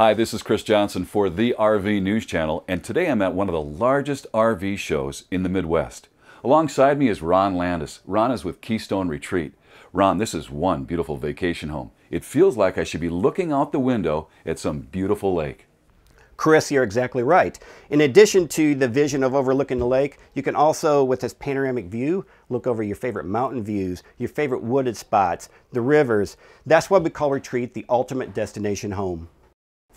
Hi, this is Chris Johnson for the RV News Channel, and today I'm at one of the largest RV shows in the Midwest. Alongside me is Ron Landis. Ron is with Keystone Retreat. Ron, this is one beautiful vacation home. It feels like I should be looking out the window at some beautiful lake. Chris, you're exactly right. In addition to the vision of overlooking the lake, you can also, with this panoramic view, look over your favorite mountain views, your favorite wooded spots, the rivers. That's why we call Retreat the ultimate destination home.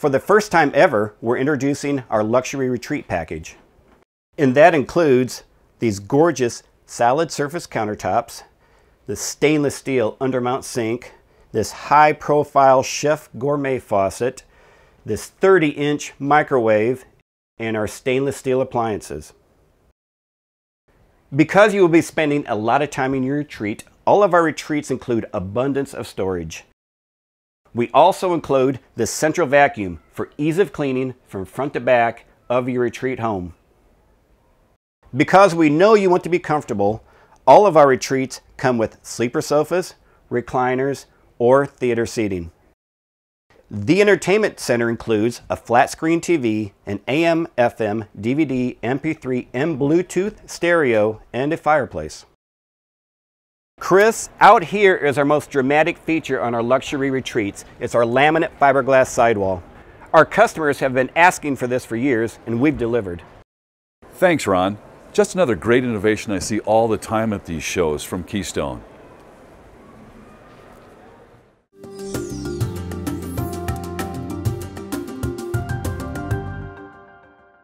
For the first time ever, we're introducing our luxury retreat package. And that includes these gorgeous solid surface countertops, the stainless steel undermount sink, this high profile chef gourmet faucet, this 30 inch microwave, and our stainless steel appliances. Because you will be spending a lot of time in your retreat, all of our retreats include abundance of storage. We also include the central vacuum for ease of cleaning from front to back of your retreat home. Because we know you want to be comfortable, all of our retreats come with sleeper sofas, recliners, or theater seating. The entertainment center includes a flat screen TV, an AM, FM, DVD, MP3, and Bluetooth stereo, and a fireplace. Chris, out here is our most dramatic feature on our luxury retreats. It's our laminate fiberglass sidewall. Our customers have been asking for this for years, and we've delivered. Thanks, Ron. Just another great innovation I see all the time at these shows from Keystone.